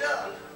it up.